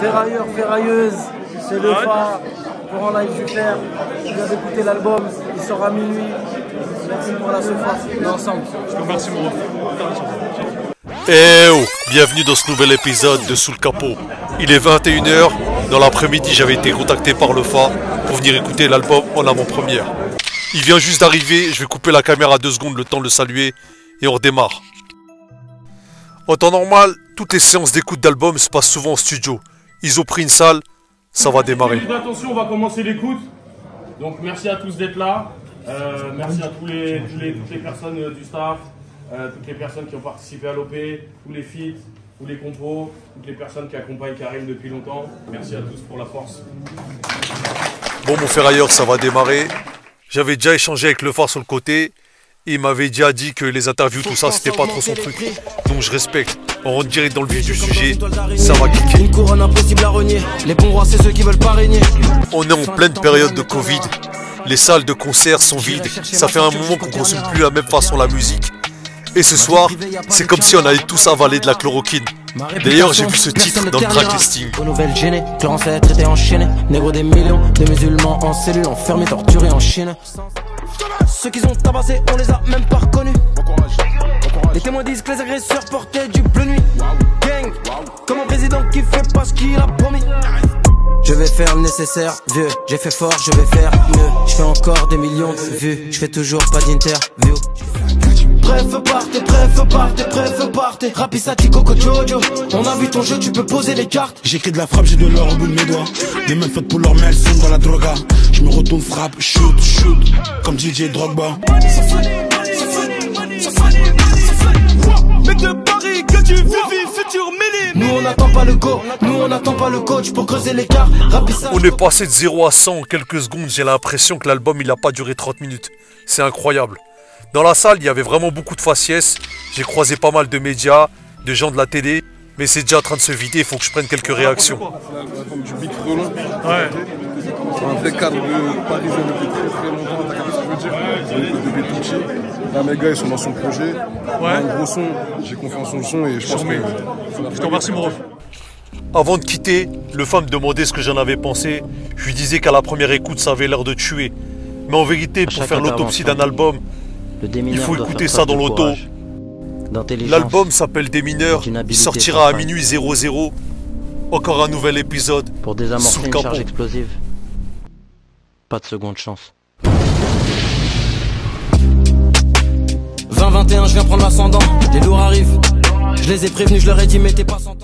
Ferrailleur, ferrailleuse, c'est le phare pour en live du faire. Je viens d'écouter l'album, il sort à minuit. Merci pour la sofa, on est ensemble. Je te remercie mon ref. Eh oh Bienvenue dans ce nouvel épisode de Sous le capot. Il est 21h. Dans l'après-midi, j'avais été contacté par le FA pour venir écouter l'album en avant-première. Il vient juste d'arriver, je vais couper la caméra deux secondes le temps de le saluer et on redémarre. En temps normal, toutes les séances d'écoute d'album se passent souvent en studio. Ils ont pris une salle, ça va démarrer. Attention, on va commencer l'écoute. Donc merci à tous d'être là. Euh, merci à tous les, tous les- toutes les personnes euh, du staff, euh, toutes les personnes qui ont participé à l'OP, tous les feats, tous les compos, toutes les personnes qui accompagnent Karim depuis longtemps. Merci à tous pour la force. Bon, mon ferrailleur, ça va démarrer. J'avais déjà échangé avec le phare sur le côté. Et il m'avait déjà dit que les interviews, tout ça, c'était pas trop son truc. Donc je respecte. On rentre direct dans le vif du sujet. Ça va kicker. Une couronne impossible à renier. Les bons rois, c'est ceux qui veulent pas régner. On est en pleine période de Covid. Les salles de concert sont vides. Ça fait un moment qu'on consomme plus la même façon la musique. Et ce soir, c'est comme si on allait tous avaler de la chloroquine. D'ailleurs, j'ai vu ce titre dans le track listing. Aux nouvelles gênées, Clémence a été enchaîné. Négro des millions, des musulmans en cellule, enfermés, torturés en Chine. Ceux qui ont tabassé, on les a même pas reconnus. Les témoins disent que les agresseurs portaient du bleu nuit. Gang, comme un président qui fait pas ce qu'il a promis. Je vais faire le nécessaire, vieux. J'ai fait fort, je vais faire mieux. Je fais encore des millions de vues. Je fais toujours pas d'interview. Bref, partez, bref, partez, bref, partez. Rapisati, Coco Jojo. On a vu ton jeu, tu peux poser les cartes. J'écris de la frappe, j'ai de l'or au bout de mes doigts. Des mains faites pour leur mais elles sont dans la droga. Je me retourne, frappe, shoot, shoot. Comme DJ Drogba. Mec de Paris, que tu vis, futur mêlé Nous on n'attend pas le go, nous on n'attend pas le coach pour creuser l'écart. On est passé de 0 à 100 en quelques secondes. J'ai l'impression que l'album il a pas duré 30 minutes. C'est incroyable. Dans la salle, il y avait vraiment beaucoup de faciès. J'ai croisé pas mal de médias, de gens de la télé. Mais c'est déjà en train de se vider, il faut que je prenne quelques réactions. Ouais. C'est un vrai cadre de parisien depuis très très longtemps, t'as compris ce que je veux dire Donc, Depuis tout petit. Là, mes gars, ils sont dans son projet. Ouais. Un gros son, j'ai confiance en le son et je pense que. Je te remercie mon ref. Avant de quitter, le fan me demandait ce que j'en avais pensé. Je lui disais qu'à la première écoute, ça avait l'air de tuer. Mais en vérité, pour faire l'autopsie d'un album, Le il faut écouter ça dans l'auto. L'album s'appelle Des mineurs. Il sortira à minuit 00. Encore un nouvel épisode. pour Sous désamorcer le une charge explosive. Pas de seconde chance. 20-21, je viens prendre l'ascendant. Les lourds arrivent. Je les ai prévenus, je leur ai dit, mais t'es pas sans.